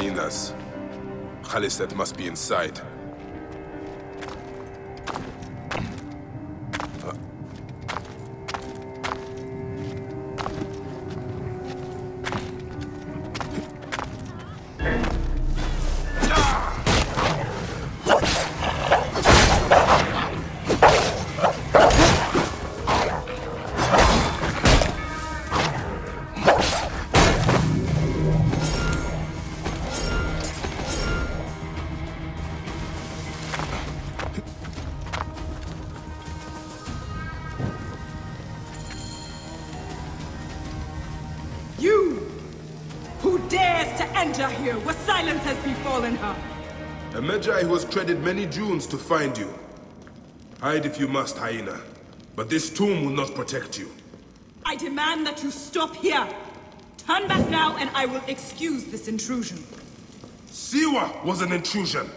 hyenas. Must be inside. Treaded many dunes to find you. Hide if you must, hyena. But this tomb will not protect you. I demand that you stop here. Turn back now and I will excuse this intrusion. Siwa was an intrusion.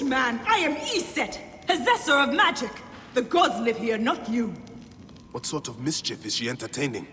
Foolish man, I am Iset, possessor of magic. The gods live here, not you. What sort of mischief is she entertaining?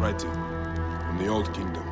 Writing from the Old Kingdom.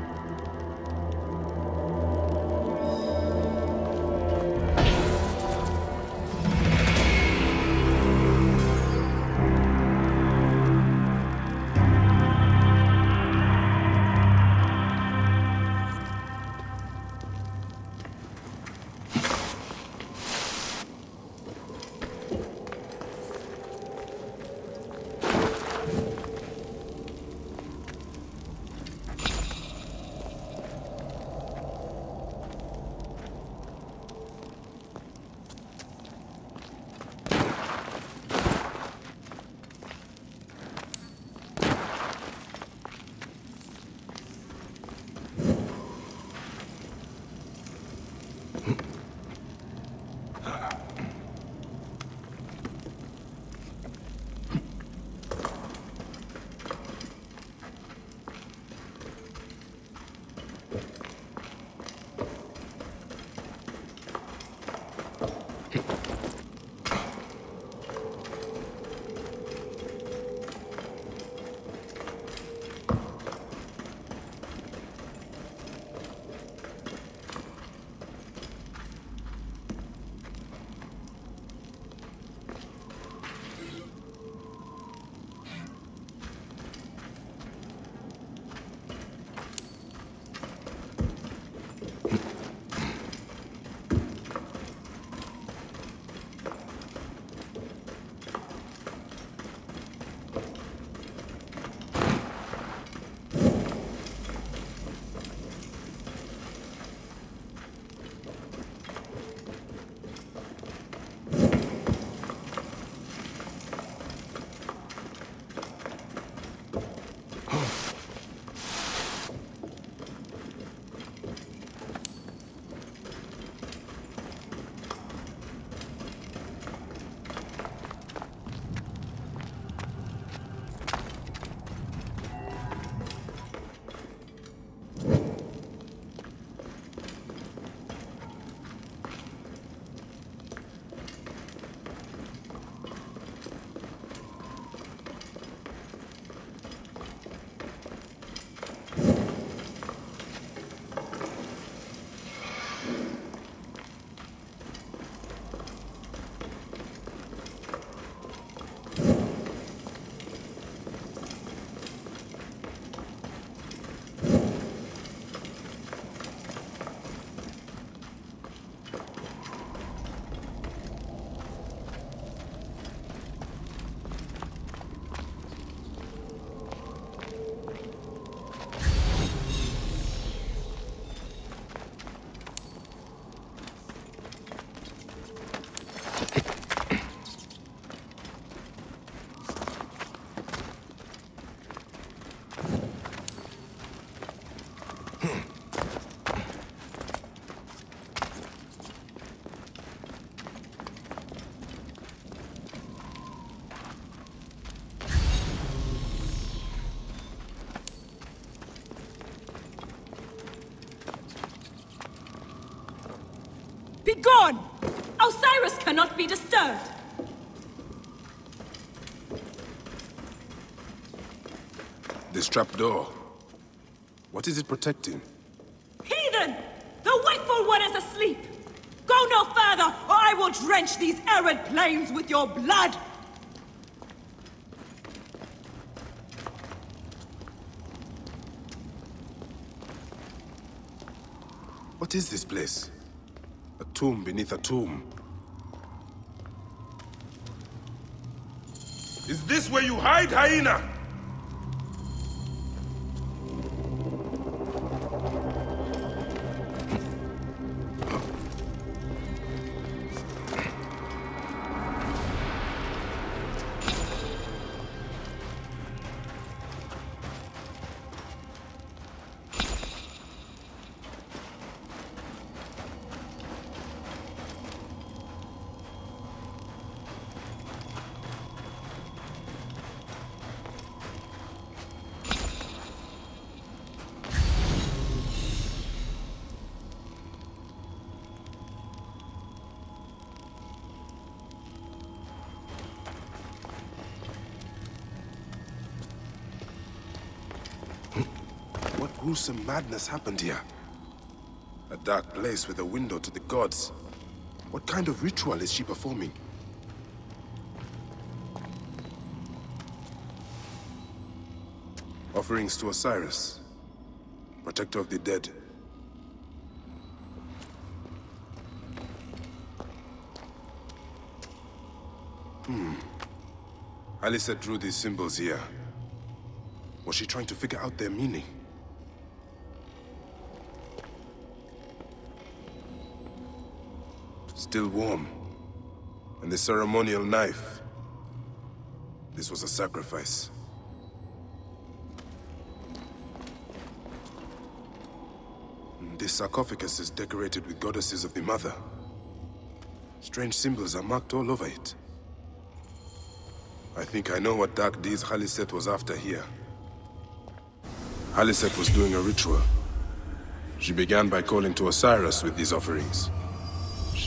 Cannot be disturbed! This trapdoor. What is it protecting? Heathen! The wakeful one is asleep! Go no further, or I will drench these arid plains with your blood! What is this place? A tomb beneath a tomb. Is this where you hide, hyena? Gruesome madness happened here? A dark place with a window to the gods. What kind of ritual is she performing? Offerings to Osiris, protector of the dead. Hmm. Khaliset drew these symbols here. Was she trying to figure out their meaning? Still warm. And the ceremonial knife. This was a sacrifice. This sarcophagus is decorated with goddesses of the Mother. Strange symbols are marked all over it. I think I know what dark deeds Khaliset was after here. Khaliset was doing a ritual. She began by calling to Osiris with these offerings.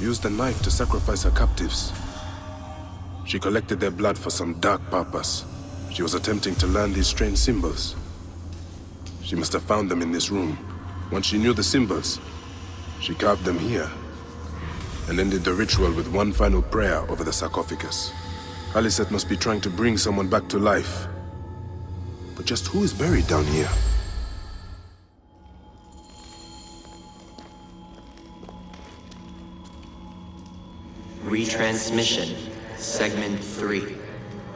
Used the knife to sacrifice her captives. She collected their blood for some dark purpose. She was attempting to learn these strange symbols. She must have found them in this room. Once she knew the symbols, she carved them here, and ended the ritual with one final prayer over the sarcophagus. Khaliset must be trying to bring someone back to life. But just who is buried down here? Retransmission, Segment 3.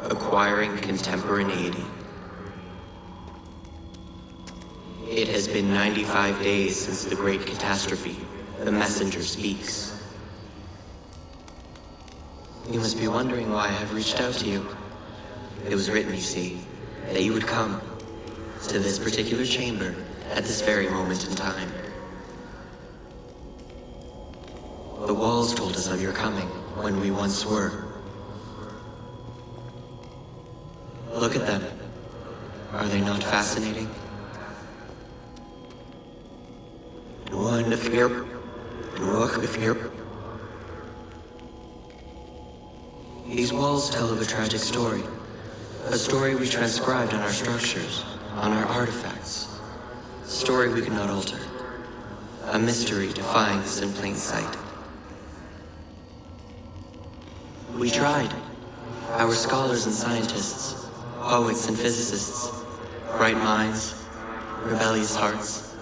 Acquiring Contemporaneity. It has been 95 days since the Great Catastrophe. The Messenger speaks. You must be wondering why I have reached out to you. It was written, you see, that you would come to this particular chamber at this very moment in time. The walls told us of your coming when we once were. Look at them. Are they not fascinating? Wonderful. Wonderful. These walls tell of a tragic story. A story we transcribed on our structures, on our artifacts. A story we could not alter. A mystery defying us in plain sight. We tried. Our scholars and scientists, poets and physicists, bright minds, rebellious hearts.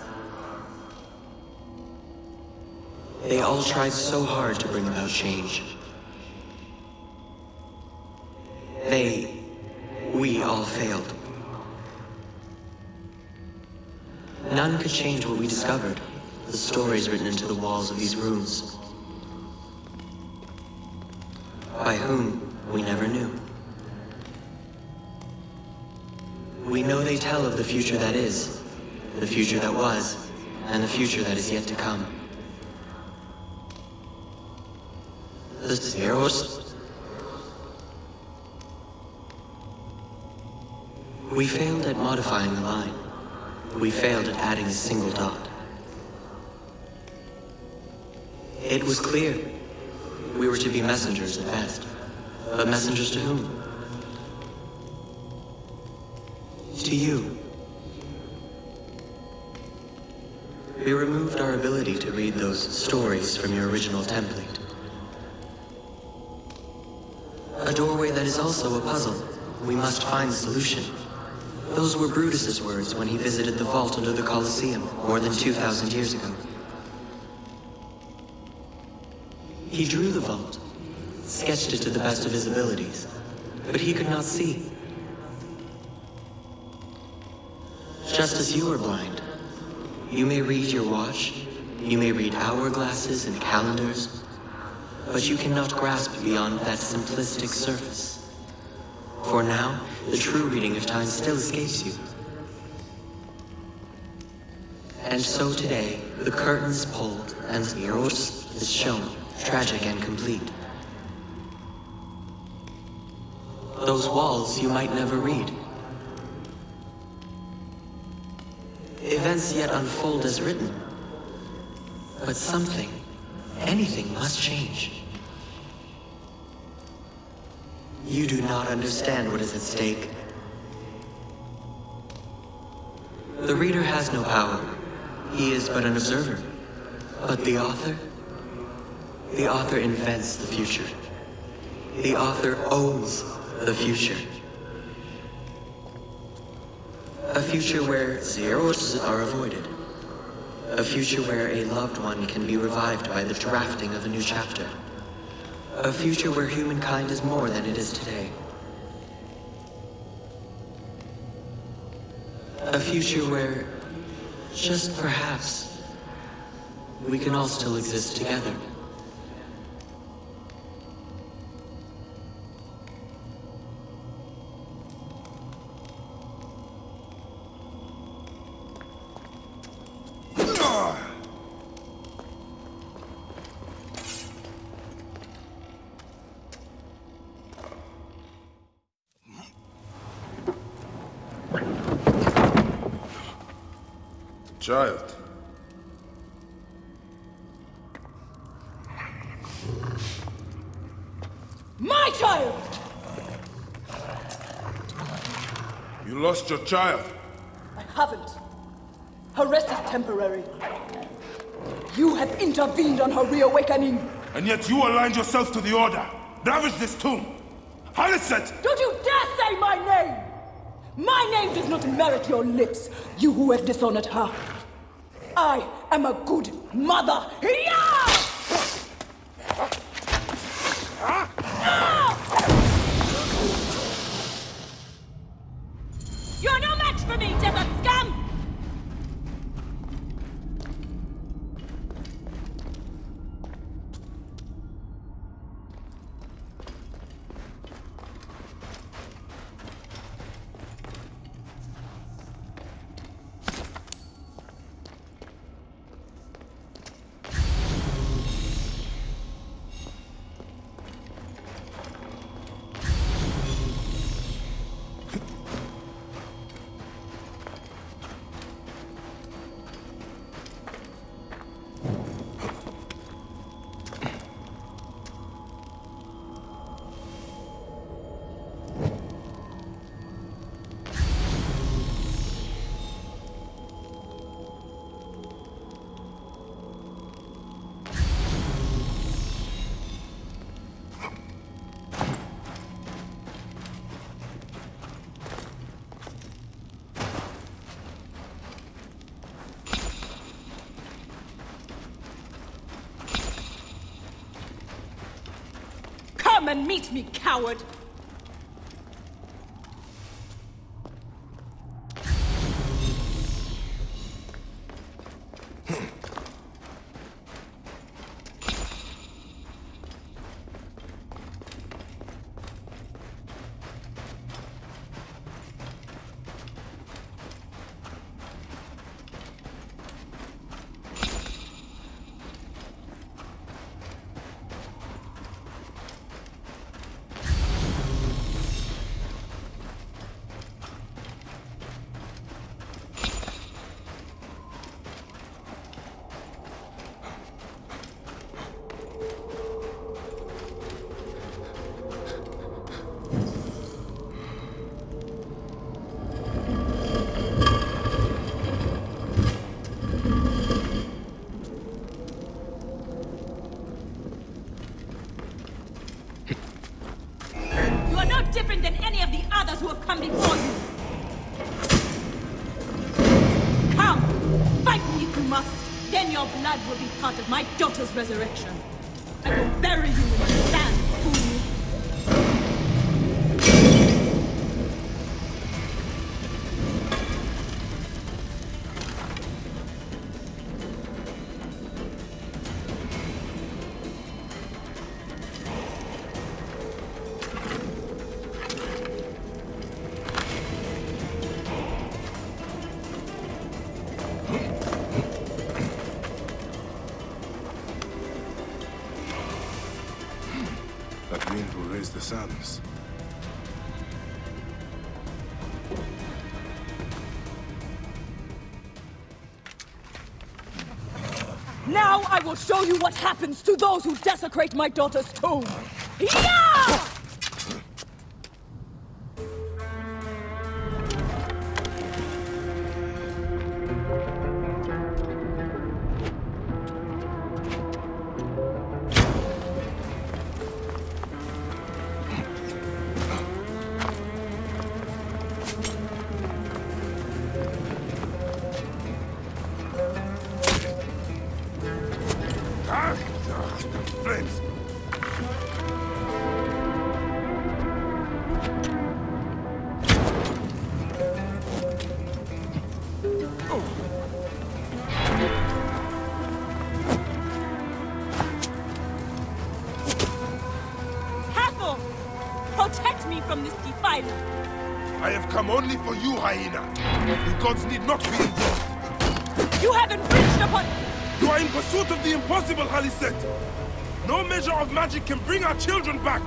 They all tried so hard to bring about change. They, we all failed. None could change what we discovered, the stories written into the walls of these rooms. By whom, we never knew. We know they tell of the future that is, the future that was, and the future that is yet to come. The Zeros We failed at modifying the line. We failed at adding a single dot. It was clear. We were to be messengers at best. But messengers to whom? To you. We removed our ability to read those stories from your original template. A doorway that is also a puzzle. We must find the solution. Those were Brutus's words when he visited the vault under the Colosseum more than 2,000 years ago. He drew the vault, sketched it to the best of his abilities, but he could not see. Just as you are blind, you may read your watch, you may read hourglasses and calendars, but you cannot grasp beyond that simplistic surface. For now, the true reading of time still escapes you. And so today, the curtains pulled, and the Eros is shown, tragic and complete. Those walls you might never read. Events yet unfold as written. But something, anything must change. You do not understand what is at stake. The reader has no power. He is but an observer. But the author? The author invents the future. The author owns the future. A future where zeros are avoided. A future where a loved one can be revived by the drafting of a new chapter. A future where humankind is more than it is today. A future where, just perhaps, we can all still exist together. Child. My child! You lost your child. I haven't. Her rest is temporary. You have intervened on her reawakening. And yet you aligned yourself to the Order. Ravaged this tomb. Khaliset! Don't you dare say my name! My name does not merit your lips, you who have dishonored her. I am a good mother. And meet me, coward! Then your blood will be part of my daughter's resurrection. I will bury you Now I will show you what happens to those who desecrate my daughter's tomb! Yeah! Me from this defiler. I have come only for you, Hyena. The gods need not be involved. You have infringed upon... You are in pursuit of the impossible, Khaliset. No measure of magic can bring our children back.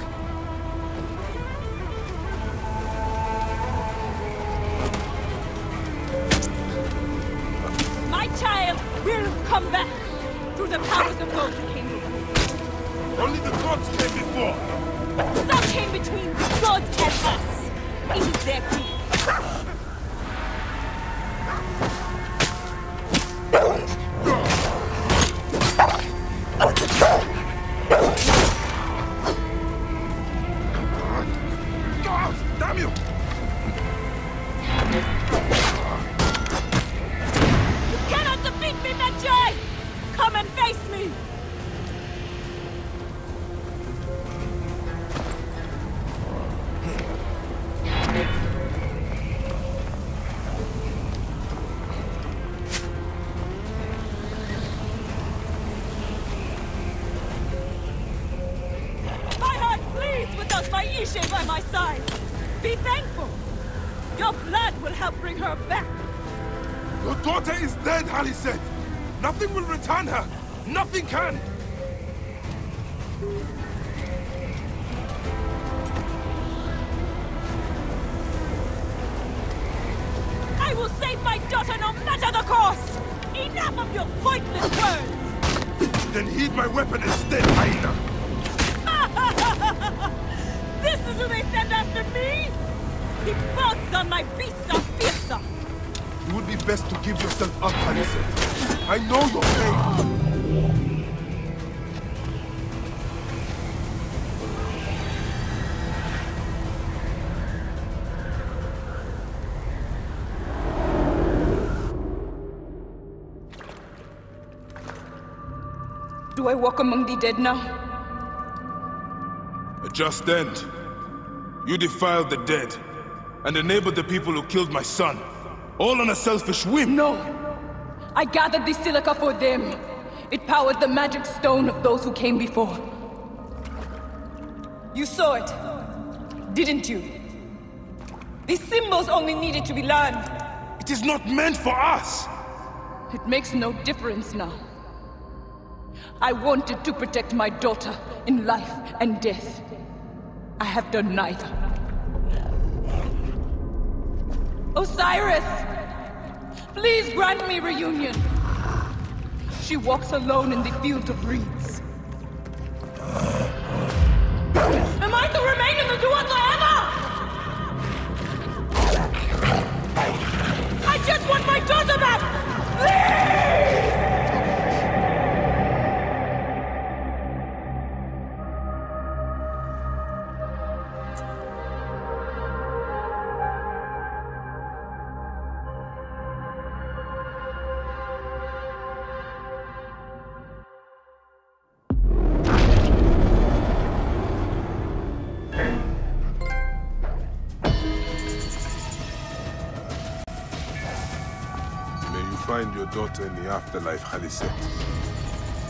Okay. I will save my daughter no matter the cost! Enough of your pointless words! Then heed my weapon instead, Hyena. This is who they send after me? He boasts on my beasts are fiercer! It would be best to give yourself up, Khaliset. I know your pain. Do I walk among the dead now? A just end. You defiled the dead and enabled the people who killed my son. All on a selfish whim. No! I gathered the silica for them. It powered the magic stone of those who came before. You saw it, didn't you? These symbols only needed to be learned. It is not meant for us. It makes no difference now. I wanted to protect my daughter in life and death. I have done neither. Osiris! Please grant me reunion. She walks alone in the field of reeds. Daughter in the afterlife, Khaliset.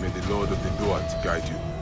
May the Lord of the Duat guide you.